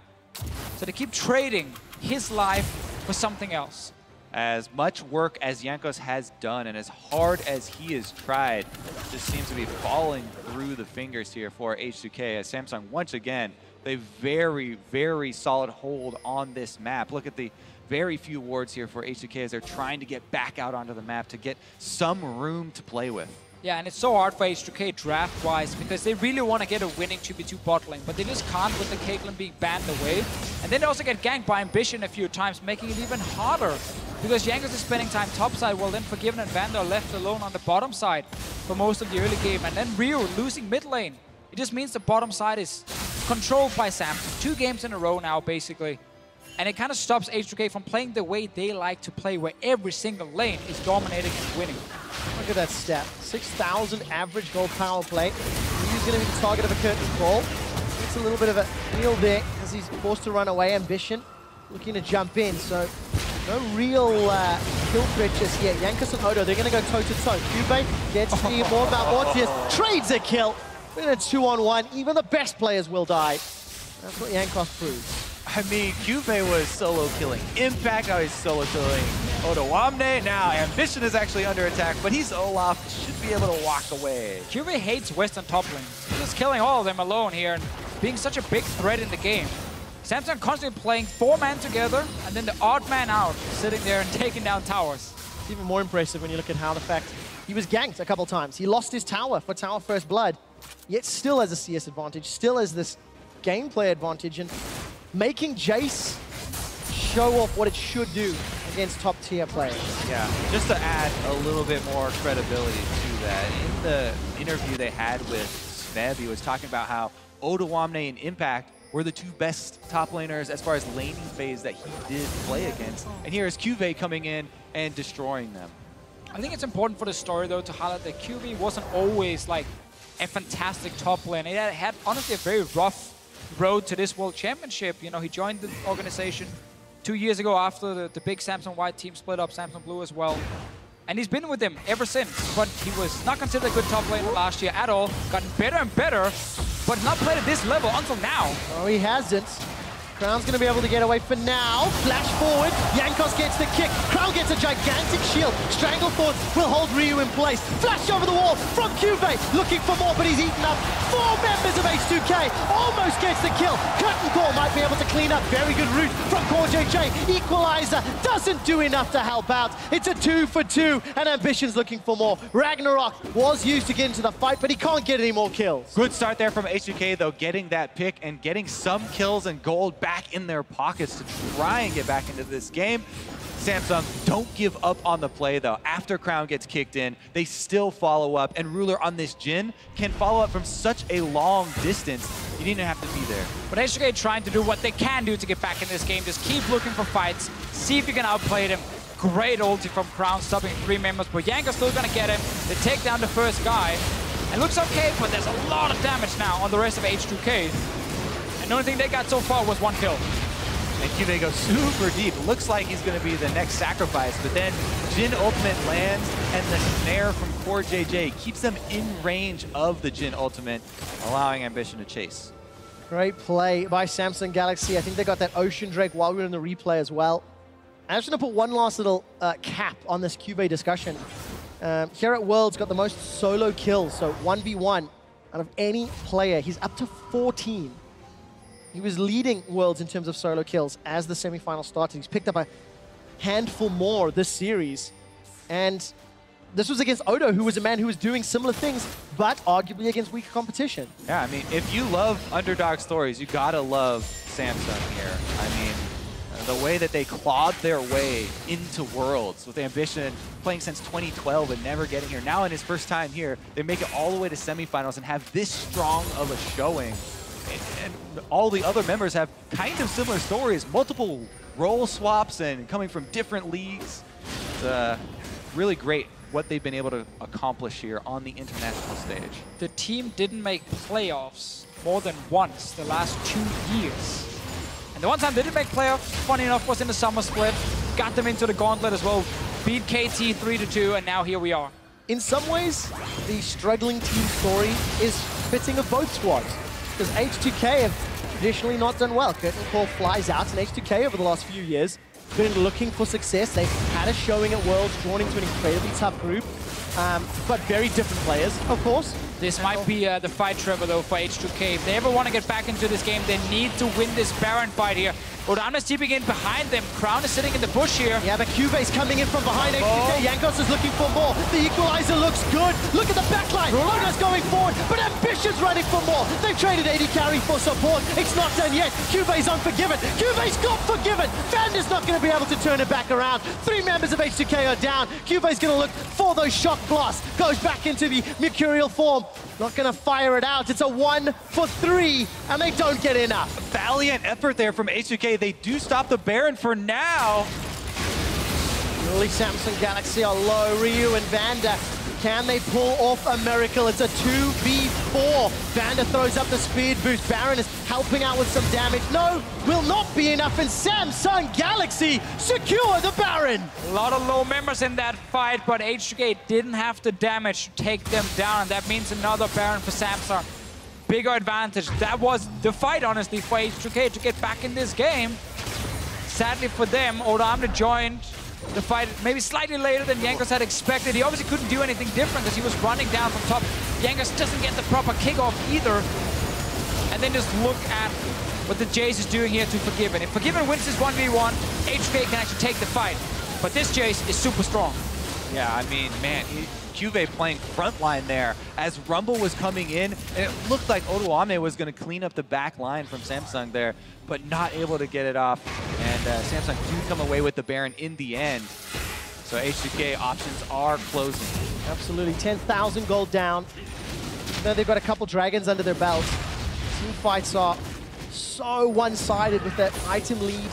[SPEAKER 1] So they keep trading his life for something else
[SPEAKER 3] as much work as Jankos has done and as hard as he has tried, just seems to be falling through the fingers here for H2K as Samsung once again, a very, very solid hold on this map. Look at the very few wards here for H2K as they're trying to get back out onto the map to get some room to play with.
[SPEAKER 1] Yeah, and it's so hard for H2K draft-wise because they really want to get a winning 2v2 bot lane, but they just can't with the Caitlyn being banned away. And then they also get ganked by Ambition a few times, making it even harder because Jankos is spending time topside while then Forgiven and Vander are left alone on the bottom side for most of the early game. And then Ryu losing mid lane. It just means the bottom side is controlled by Sam. Two games in a row now, basically. And it kind of stops H2K from playing the way they like to play, where every single lane is dominating and winning.
[SPEAKER 2] Look at that step. 6,000 average gold power play. He's going to be the target of a curtain call. It's a little bit of a heal there as he's forced to run away. Ambition looking to jump in, so no real uh, kill threat just yet. Jankos and Odo, they're going to go toe-to-toe. CuVee gets the more about Morpheus, trades a kill. Then it's two on one. Even the best players will die. That's what Jankos proves.
[SPEAKER 3] I mean, CuVee was solo killing Impact, now he's solo killing Odoamne. Now Ambition is actually under attack, but he's Olaf, should be able to walk away.
[SPEAKER 1] CuVee hates Western top lane. He's just killing all of them alone here and being such a big threat in the game. Samsung constantly playing four men together and then the odd man out, sitting there and *laughs* taking down towers.
[SPEAKER 2] It's even more impressive when you look at how the fact he was ganked a couple times. He lost his tower for Tower First Blood, yet still has a CS advantage, still has this gameplay advantage, and making Jace show off what it should do against top tier players.
[SPEAKER 3] Yeah, just to add a little bit more credibility to that, in the interview they had with Smeb, he was talking about how Odoamne and Impact were the two best top laners as far as laning phase that he did play against. And here is Cuvee coming in and destroying them.
[SPEAKER 1] I think it's important for the story, though, to highlight that CuVee wasn't always like a fantastic top lane. He had, had honestly a very rough road to this World Championship. You know, he joined the organization two years ago after the, the big Samsung White team split up, Samsung Blue as well. And he's been with them ever since, but he was not considered a good top laner last year at all. Gotten better and better, but not played at this level until now.
[SPEAKER 2] Oh, he hasn't. Crown's to be able to get away for now. Flash forward. Jankos gets the kick. Crown gets a gigantic shield. Stranglethorn will hold Ryu in place. Flash over the wall from Cuvee. Looking for more, but he's eaten up four members of H2K. Almost gets the kill. Curtain Call might be able to clean up. Very good route from CoreJJ. Equalizer doesn't do enough to help out. It's a two for two, and Ambition's looking for more. Ragnarok was used to get into the fight, but he can't get any more kills.
[SPEAKER 3] Good start there from H2K, though, getting that pick and getting some kills and gold back in their pockets to try and get back into this game. Samsung don't give up on the play, though. After Crown gets kicked in, they still follow up, and Ruler on this Jhin can follow up from such a long distance. You didn't have to be there.
[SPEAKER 1] But HK trying to do what they can do to get back in this game. Just keep looking for fights, see if you can outplay them. Great ulti from Crown, stopping three members, but Jankos still gonna get him. They take down the first guy. It looks okay, but there's a lot of damage now on the rest of H2K. And the only thing they got so far was one kill.
[SPEAKER 3] And Cuvee goes super deep. Looks like he's going to be the next sacrifice, but then Jhin Ultimate lands, and the snare from CoreJJ keeps them in range of the Jhin Ultimate, allowing Ambition to chase.
[SPEAKER 2] Great play by Samsung Galaxy. I think they got that Ocean Drake while we were in the replay as well. I'm just going to put one last little uh, cap on this Cuvee discussion. Um, here at Worlds, got the most solo kills, so 1v1 out of any player. He's up to 14. He was leading Worlds in terms of solo kills as the semifinal started. He's picked up a handful more this series. And this was against Odo, who was a man who was doing similar things, but arguably against weaker competition.
[SPEAKER 3] Yeah, I mean, if you love underdog stories, you gotta love Samsung here. I mean, the way that they clawed their way into Worlds with Ambition playing since 2012 and never getting here. Now in his first time here, they make it all the way to semifinals and have this strong of a showing and all the other members have kind of similar stories, multiple role swaps and coming from different leagues. Uh, really great what they've been able to accomplish here on the international stage.
[SPEAKER 1] The team didn't make playoffs more than once the last two years. And the one time they did make playoffs, funny enough, was in the summer split. Got them into the gauntlet as well. Beat KT 3-2, and now here we are.
[SPEAKER 2] In some ways, the struggling team story is fitting of both squads. Because H2K have traditionally not done well. Curtain Call flies out, and H2K over the last few years been looking for success. They've had a showing at Worlds, drawn into an incredibly tough group, um, but very different players, of course.
[SPEAKER 1] This might be uh, the fight, Trevor, though, for H2K. If they ever want to get back into this game, they need to win this Baron fight here. Odoamne's keeping in behind them. Crown is sitting in the bush here.
[SPEAKER 2] Yeah, but CuVee's coming in from behind H2K.
[SPEAKER 1] Oh.
[SPEAKER 2] Jankos is looking for more. The equalizer looks good. Look at the backline. Rona's going forward, but Ambition's running for more. They've traded AD carry for support. It's not done yet. CuVee's unforgiven. CuVee's got forgiven. Vander's not going to be able to turn it back around. Three members of H2K are down. CuVee's going to look for those shock blasts. Goes back into the Mercurial form. Not going to fire it out. It's a one for three, and they don't get enough.
[SPEAKER 3] Valiant effort there from H2K. They do stop the Baron for now.
[SPEAKER 2] Early Samsung Galaxy are low. Ryu and Vander, can they pull off a miracle? It's a 2v4. Vander throws up the speed boost. Baron is helping out with some damage. No, will not be enough. And Samsung Galaxy secure the Baron.
[SPEAKER 1] A lot of low members in that fight, but H2K didn't have the damage to take them down. And that means another Baron for Samsung. Bigger advantage. That was the fight, honestly, for H2K to get back in this game. Sadly for them, Odoamne joined the fight maybe slightly later than Jankos had expected. He obviously couldn't do anything different because he was running down from top. Jankos doesn't get the proper kickoff either. And then just look at what the Jace is doing here to Forgiven. If Forgiven wins this 1v1, HK can actually take the fight. But this Jace is super strong.
[SPEAKER 3] Yeah, I mean, man, he, Cuvee playing frontline there as Rumble was coming in, it looked like Odoamne was going to clean up the back line from Samsung there, but not able to get it off. And uh, Samsung do come away with the Baron in the end. So H2K options are closing.
[SPEAKER 2] Absolutely, 10,000 gold down. Now they've got a couple dragons under their belt. Team fights are so one-sided with that item lead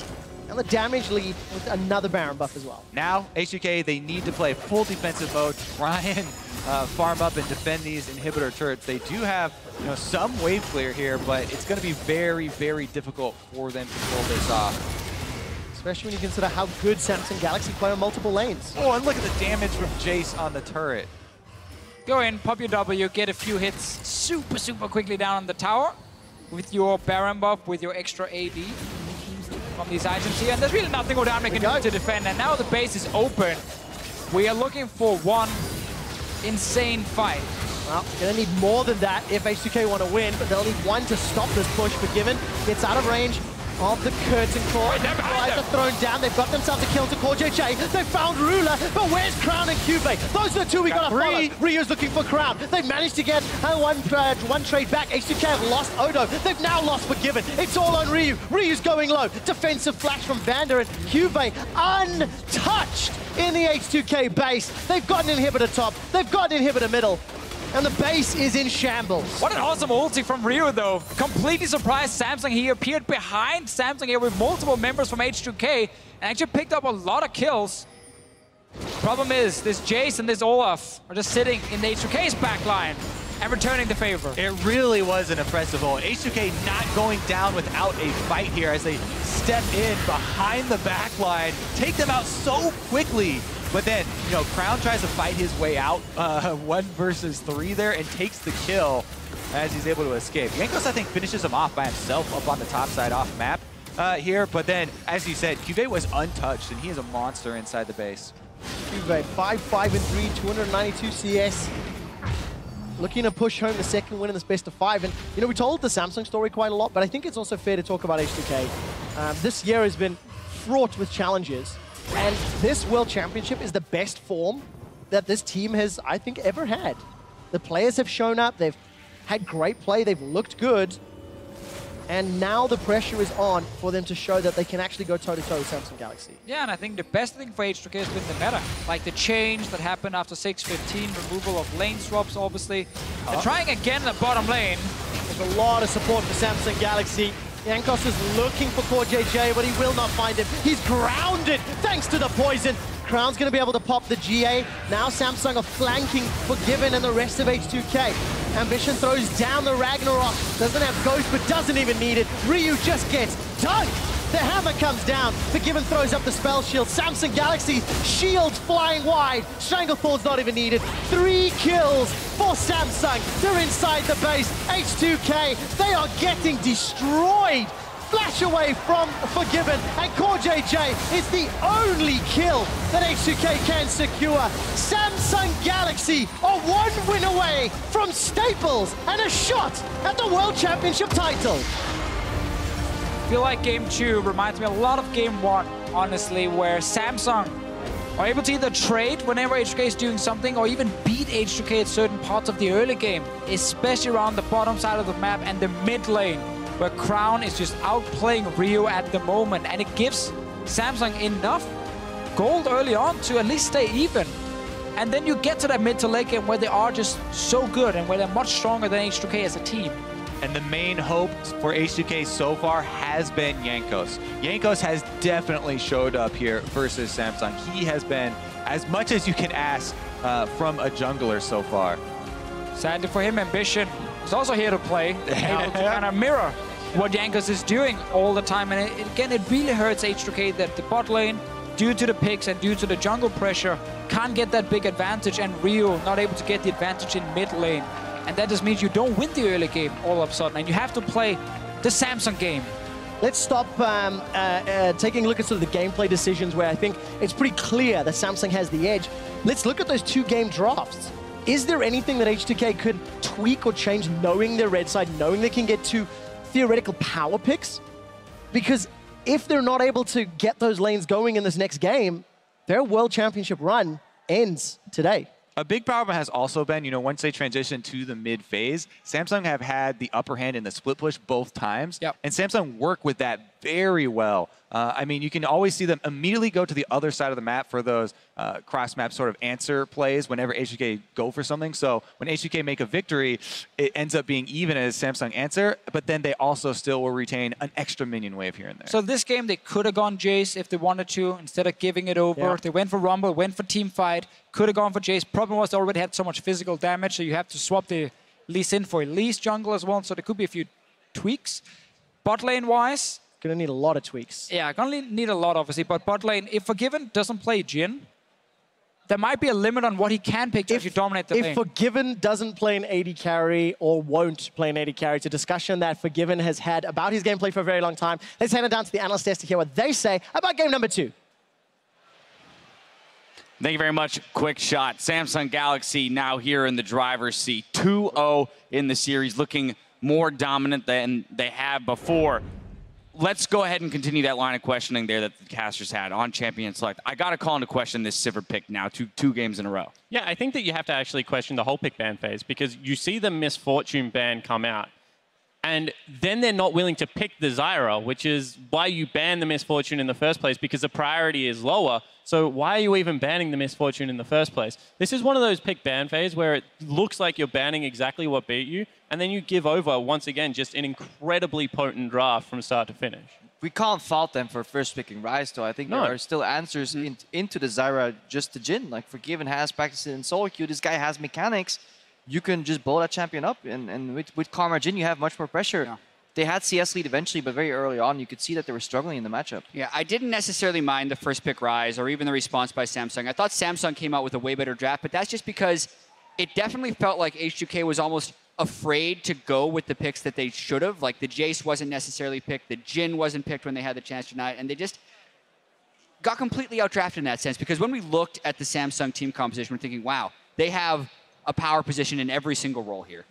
[SPEAKER 2] and the damage lead with another Baron buff as well.
[SPEAKER 3] Now, H2K, they need to play full defensive mode, *laughs* try and uh, farm up and defend these inhibitor turrets. They do have you know, some wave clear here, but it's going to be very, very difficult for them to pull this off.
[SPEAKER 2] Especially when you consider how good Samsung Galaxy play on multiple lanes.
[SPEAKER 3] Oh, and look at the damage from Jace on the turret.
[SPEAKER 1] Go in, pop your W, get a few hits super, super quickly down on the tower with your Baron buff, with your extra AD from these items here. And there's really nothing Odoamne can
[SPEAKER 2] go.
[SPEAKER 1] do to defend. And now the base is open. We are looking for one insane fight.
[SPEAKER 2] Well, gonna need more than that if H2K want to win, but they'll need one to stop this push. Forgiven gets out of range of the curtain
[SPEAKER 1] call. They're behind
[SPEAKER 2] Flies are thrown down. They've got themselves a kill to CoreJJ. They found Ruler, but where's Crown and CuVee? Those are the two we
[SPEAKER 1] Got three.
[SPEAKER 2] follow. Ryu's looking for Crown. They've managed to get uh, one, uh, one trade back. H2K have lost Odo. They've now lost Forgiven. It's all on Ryu. Ryu's going low. Defensive flash from Vander and CuVee untouched in the H2K base. They've got an inhibitor top. They've got an inhibitor middle. And the base is in shambles.
[SPEAKER 1] What an awesome ulti from Ryu, though. Completely surprised Samsung. He appeared behind Samsung here with multiple members from H2K and actually picked up a lot of kills. Problem is, this Jace and this Olaf are just sitting in the H2K's backline and returning the favor.
[SPEAKER 3] It really was an impressive ult. H2K not going down without a fight here as they step in behind the back line, take them out so quickly. But then, you know, Crown tries to fight his way out, uh, *laughs* one versus three there, and takes the kill as he's able to escape. Jankos, I think, finishes him off by himself up on the top side off map uh, here. But then, as you said, Cuvee was untouched, and he is a monster inside the base.
[SPEAKER 2] CuVee, 5, 5, and 3, 292 CS. Looking to push home the second win in this best of five. And, you know, we told the Samsung story quite a lot, but I think it's also fair to talk about H2K. Um, this year has been fraught with challenges. And this World Championship is the best form that this team has, I think, ever had. The players have shown up. They've had great play. They've looked good. And now the pressure is on for them to show that they can actually go toe-to-toe with Samsung Galaxy.
[SPEAKER 1] Yeah, and I think the best thing for H2K has been the meta. Like the change that happened after 6.15, removal of lane swaps, obviously. They're uh-huh. trying again in the bottom lane.
[SPEAKER 2] There's a lot of support for Samsung Galaxy. Jankos is looking for CoreJJ, but he will not find him. He's grounded thanks to the poison. Crown's going to be able to pop the GA. Now Samsung are flanking Forgiven and the rest of H2K. Ambition throws down the Ragnarok. Doesn't have Ghost, but doesn't even need it. Ryu just gets dunked. The hammer comes down. Forgiven throws up the spell shield. Samsung Galaxy shields flying wide. Stranglethorn's not even needed. Three kills for Samsung. They're inside the base. H2K, they are getting destroyed flash away from Forgiven, and CoreJJ is the only kill that H2K can secure. Samsung Galaxy are one win away from Staples and a shot at the World Championship title.
[SPEAKER 1] Feel like game two reminds me a lot of game one, honestly, where Samsung are able to either trade whenever H2K is doing something or even beat H2K at certain parts of the early game, especially around the bottom side of the map and the mid lane where Crown is just outplaying Ryu at the moment, and it gives Samsung enough gold early on to at least stay even. And then you get to that mid to late game where they are just so good and where they're much stronger than H2K as a team.
[SPEAKER 3] And the main hope for H2K so far has been Jankos. Jankos has definitely showed up here versus Samsung. He has been as much as you can ask uh, from a jungler so far.
[SPEAKER 1] Sadly for him, Ambition is also here to play, *laughs* know, to kind of mirror what Jankos is doing all the time. And it, again, it really hurts H2K that the bot lane, due to the picks and due to the jungle pressure, can't get that big advantage, and Ryu not able to get the advantage in mid lane. And that just means you don't win the early game all of a sudden, and you have to play the Samsung game.
[SPEAKER 2] Let's stop um, uh, uh, taking a look at sort of the gameplay decisions where I think it's pretty clear that Samsung has the edge. Let's look at those two game drafts. Is there anything that H2K could tweak or change knowing their red side, knowing they can get two theoretical power picks? Because if they're not able to get those lanes going in this next game, their World Championship run ends today.
[SPEAKER 3] A big problem has also been, you know, once they transition to the mid phase, Samsung have had the upper hand in the split push both times.
[SPEAKER 1] Yep.
[SPEAKER 3] And Samsung work with that very well. Uh, I mean, you can always see them immediately go to the other side of the map for those uh, cross map sort of answer plays whenever H2K go for something. So when H2K make a victory, it ends up being even as Samsung answer, but then they also still will retain an extra minion wave here and there.
[SPEAKER 1] So this game, they could have gone Jace if they wanted to, instead of giving it over.
[SPEAKER 2] Yeah.
[SPEAKER 1] They went for Rumble, went for team fight, could have gone for Jace. Problem was they already had so much physical damage, so you have to swap the Lee Sin for Elise jungle as well, so there could be a few tweaks. Bot lane wise,
[SPEAKER 2] Gonna need a lot of tweaks.
[SPEAKER 1] yeah, gonna need a lot obviously, but bot lane, if Forgiven doesn't play Jhin, there might be a limit on what he can pick if you dominate the
[SPEAKER 2] if
[SPEAKER 1] lane.
[SPEAKER 2] Forgiven doesn't play an AD carry or won't play an AD carry, it's a discussion that Forgiven has had about his gameplay for a very long time. Let's hand it down to the analyst desk to hear what they say about game number two.
[SPEAKER 4] Thank you very much. Quick shot. Samsung Galaxy now here in the driver's seat. 2-0 in the series, looking more dominant than they have before. Let's go ahead and continue that line of questioning there that the casters had on Champion Select. I got to call into question this Sivir pick now, two, two games in a row.
[SPEAKER 5] Yeah, I think that you have to actually question the whole pick ban phase because you see the Miss Fortune ban come out, and then they're not willing to pick the Zyra, which is why you ban the Miss Fortune in the first place because the priority is lower. So why are you even banning the Miss Fortune in the first place? This is one of those pick ban phase where it looks like you're banning exactly what beat you, and then you give over once again just an incredibly potent draft from start to finish.
[SPEAKER 6] we can't fault them for first picking Ryze, though. I think
[SPEAKER 5] No.
[SPEAKER 6] there are still answers mm-hmm. in, into the Zyra just to Jhin. Like, Forgiven has practiced in solo queue. This guy has mechanics. You can just blow that champion up. And, and with, with Karma Jhin, you have much more pressure. They had CS lead eventually, but very early on, you could see that they were struggling in the matchup.
[SPEAKER 7] Yeah, I didn't necessarily mind the first pick Ryze or even the response by Samsung. I thought Samsung came out with a way better draft, but that's just because it definitely felt like H2K was almost afraid to go with the picks that they should have. Like the Jace wasn't necessarily picked, the Jhin wasn't picked when they had the chance tonight, and they just got completely outdrafted in that sense. Because when we looked at the Samsung team composition, we're thinking, wow, they have a power position in every single role here.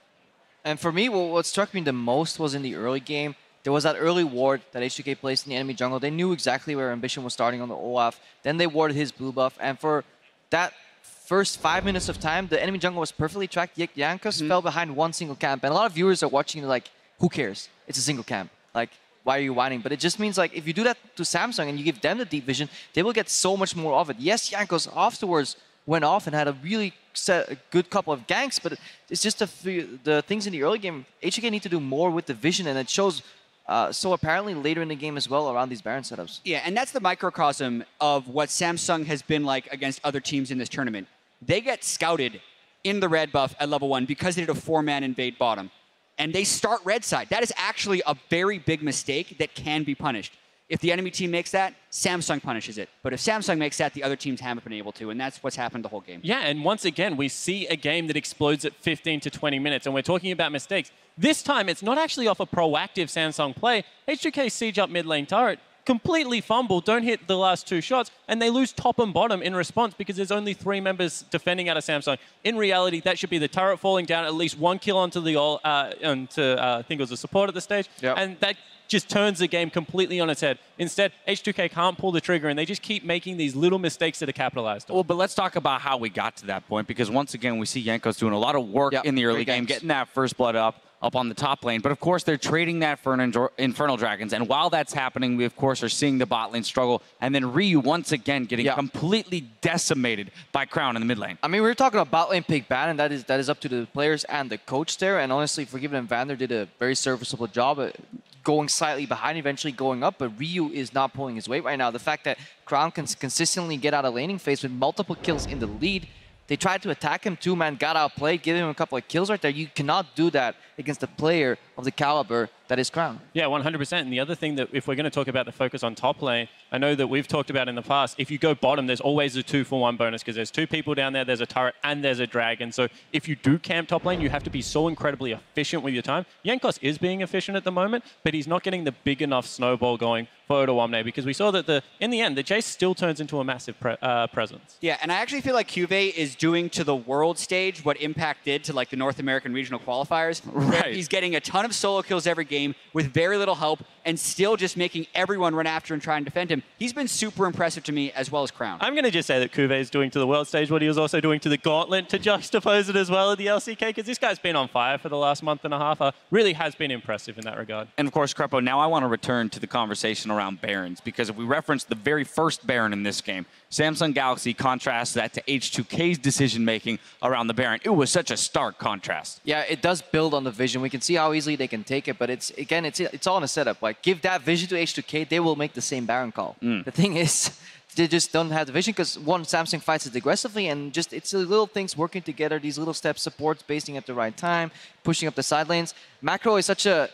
[SPEAKER 6] And for me, what, what struck me the most was in the early game. There was that early ward that H2K placed in the enemy jungle. They knew exactly where Ambition was starting on the Olaf. Then they warded his blue buff. And for that first five minutes of time, the enemy jungle was perfectly tracked. Yet Jankos mm-hmm. fell behind one single camp. And a lot of viewers are watching like, who cares? It's a single camp. Like, why are you whining? But it just means like if you do that to Samsung and you give them the deep vision, they will get so much more of it. Yes, Jankos afterwards went off and had a really set, a good couple of ganks, but it's just the, f- the things in the early game. HK need to do more with the vision, and it shows Uh, so apparently later in the game as well around these Baron setups.
[SPEAKER 7] Yeah, and that's the microcosm of what Samsung has been like against other teams in this tournament. They get scouted in the red buff at level one because they did a four-man invade bottom. And they start red side. That is actually a very big mistake that can be punished. If the enemy team makes that, Samsung punishes it. But if Samsung makes that, the other teams haven't been able to, and that's what's happened the whole game.
[SPEAKER 5] Yeah, and once again, we see a game that explodes at 15 to 20 minutes, and we're talking about mistakes. This time, it's not actually off a proactive Samsung play. H2K siege up mid lane turret, completely fumble, don't hit the last two shots, and they lose top and bottom in response because there's only three members defending out of Samsung. In reality, that should be the turret falling down, at least one kill onto the all, uh, onto, uh, I think it was a support at the stage,
[SPEAKER 6] Yep.
[SPEAKER 5] and that just turns the game completely on its head. Instead, H2K can't pull the trigger, and they just keep making these little mistakes that are capitalized on.
[SPEAKER 4] Well, but let's talk about how we got to that point because once again, we see Jankos doing a lot of work
[SPEAKER 6] Yep,
[SPEAKER 4] in the early game,
[SPEAKER 6] games.
[SPEAKER 4] getting that first blood up up on the top lane. But of course, they're trading that for an Infernal Dragons. And while that's happening, we of course are seeing the bot lane struggle. And then Ryu once again getting
[SPEAKER 6] Yeah.
[SPEAKER 4] completely decimated by Crown in the mid lane.
[SPEAKER 6] I mean, we were talking about bot lane pick ban, and that is that is up to the players and the coach there. And honestly, Forgiven and Vander did a very serviceable job at going slightly behind, eventually going up. But Ryu is not pulling his weight right now. The fact that Crown can consistently get out of laning phase with multiple kills in the lead. They tried to attack him, two man got outplayed, giving him a couple of kills right there. You cannot do that against a player of the caliber that is Crown.
[SPEAKER 5] Yeah, 100%. And the other thing that, if we're going to talk about the focus on top lane, I know that we've talked about in the past, if you go bottom, there's always a two for one bonus because there's two people down there, there's a turret, and there's a dragon. So if you do camp top lane, you have to be so incredibly efficient with your time. Jankos is being efficient at the moment, but he's not getting the big enough snowball going for Odoamne because we saw that the in the end, the Jace still turns into a massive pre- uh, presence.
[SPEAKER 7] Yeah, and I actually feel like Cuvée is doing to the world stage what Impact did to like the North American regional qualifiers. *laughs*
[SPEAKER 4] Right.
[SPEAKER 7] He's getting a ton of solo kills every game with very little help and still just making everyone run after and try and defend him. He's been super impressive to me as well as Crown.
[SPEAKER 5] I'm going to just say that Cuvée is doing to the world stage what he was also doing to the gauntlet to juxtapose it as well at the LCK because this guy's been on fire for the last month and a half. Uh, really has been impressive in that regard.
[SPEAKER 4] And of course, Krepo, now I want to return to the conversation around Barons because if we reference the very first Baron in this game, Samsung Galaxy contrasts that to H2K's decision making around the Baron. It was such a stark contrast.
[SPEAKER 6] Yeah, it does build on the vision. We can see how easily they can take it, but it's again, it's it's all in a setup. Like, give that vision to H2K, they will make the same Baron call. Mm. The thing is, *laughs* they just don't have the vision because one, Samsung fights it aggressively, and just it's the little things working together. These little steps, supports basing at the right time, pushing up the side lanes. Macro is such a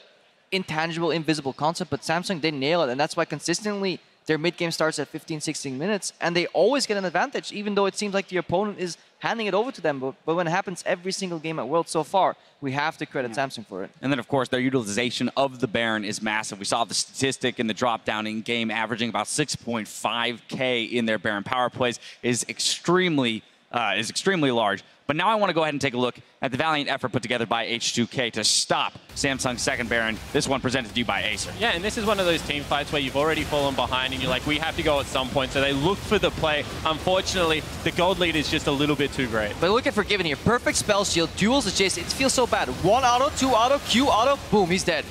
[SPEAKER 6] intangible, invisible concept, but Samsung they nail it, and that's why consistently their mid game starts at 15, 16 minutes, and they always get an advantage, even though it seems like the opponent is handing it over to them. But, but when it happens every single game at World so far, we have to credit Samsung for it.
[SPEAKER 4] And then, of course, their utilization of the Baron is massive. We saw the statistic in the drop down in game, averaging about 6.5K in their Baron power plays, is extremely uh, is extremely large. But now I want to go ahead and take a look at the valiant effort put together by H2K to stop Samsung's second Baron. This one presented to you by Acer.
[SPEAKER 5] Yeah, and this is one of those team fights where you've already fallen behind and you're like, we have to go at some point. So they look for the play. Unfortunately, the gold lead is just a little bit too great.
[SPEAKER 6] But look at Forgiven here. Perfect spell shield, duels the Jace. It feels so bad. One auto, two auto, Q auto, boom, he's dead.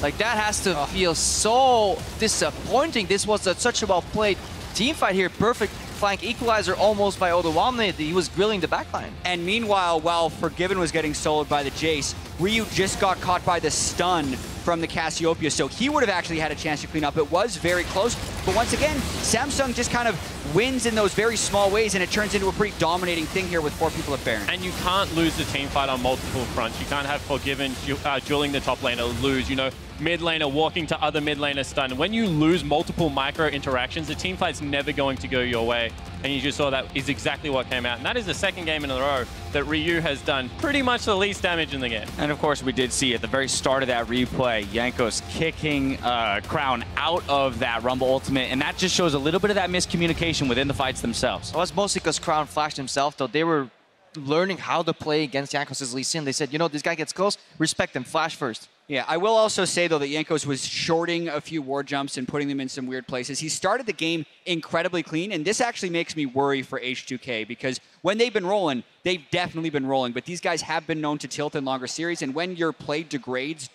[SPEAKER 6] Like that has to feel so disappointing. This was a, such a well played team fight here. Perfect flank equalizer almost by Odoamne. He was grilling the backline.
[SPEAKER 7] And meanwhile, while Forgiven was getting soloed by the Jace, Ryu just got caught by the stun from the Cassiopeia, so he would have actually had a chance to clean up. It was very close, but once again, Samsung just kind of wins in those very small ways, and it turns into a pretty dominating thing here with four people at Baron.
[SPEAKER 5] And you can't lose the team fight on multiple fronts. You can't have Forgiven uh, dueling the top laner, lose, you know, mid laner walking to other mid laner stun. When you lose multiple micro interactions, the team fight's never going to go your way. And you just saw that is exactly what came out. And that is the second game in a row that Ryu has done pretty much the least damage in the game.
[SPEAKER 4] And of course, we did see at the very start of that replay, Jankos kicking uh, Crown out of that Rumble Ultimate, and that just shows a little bit of that miscommunication within the fights themselves.
[SPEAKER 6] It was mostly because Crown flashed himself, though. They were learning how to play against Jankos' Lee Sin. They said, you know, this guy gets close, respect him, flash first.
[SPEAKER 7] Yeah, I will also say though that Jankos was shorting a few ward jumps and putting them in some weird places. He started the game incredibly clean, and this actually makes me worry for H2K because when they've been rolling, they've definitely been rolling. But these guys have been known to tilt in longer series, and when your play degrades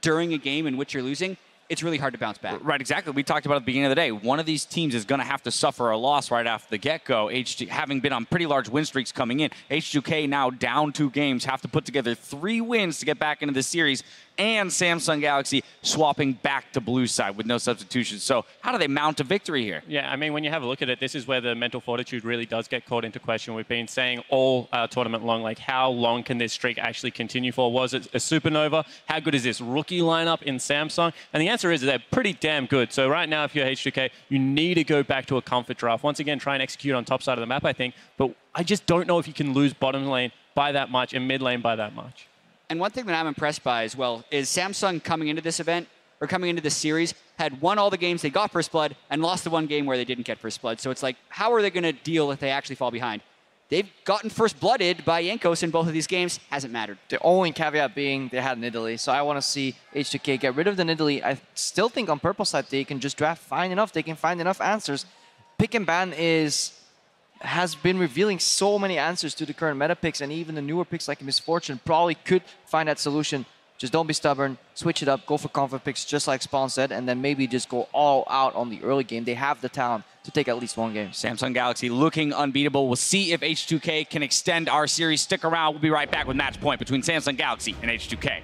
[SPEAKER 7] during a game in which you're losing, it's really hard to bounce back.
[SPEAKER 4] Right, exactly. We talked about at the beginning of the day. One of these teams is going to have to suffer a loss right after the get-go. H2, having been on pretty large win streaks coming in, H2K now down two games, have to put together three wins to get back into the series. And Samsung Galaxy swapping back to blue side with no substitutions. So how do they mount a victory here?
[SPEAKER 5] Yeah, I mean, when you have a look at it, this is where the mental fortitude really does get called into question. We've been saying all uh, tournament long, like, how long can this streak actually continue for? Was it a supernova? How good is this rookie lineup in Samsung? And the answer is they're pretty damn good. So right now, if you're H2K, you need to go back to a comfort draft. Once again, try and execute on top side of the map, I think. But I just don't know if you can lose bottom lane by that much and mid lane by that much.
[SPEAKER 7] And one thing that I'm impressed by as well is Samsung coming into this event or coming into this series had won all the games they got first blood and lost the one game where they didn't get first blood. So it's like, how are they going to deal if they actually fall behind? They've gotten first blooded by Jankos in both of these games. Hasn't mattered.
[SPEAKER 6] The only caveat being they had Nidalee. So I want to see H2K get rid of the Nidalee. I still think on purple side they can just draft fine enough. They can find enough answers. Pick and ban is has been revealing so many answers to the current meta picks and even the newer picks like Miss Fortune probably could find that solution. Just don't be stubborn, switch it up, go for comfort picks just like Spawn said, and then maybe just go all out on the early game. They have the talent to take at least one game.
[SPEAKER 4] Samsung Galaxy looking unbeatable. We'll see if H2K can extend our series. Stick around. We'll be right back with match point between Samsung Galaxy and H2K.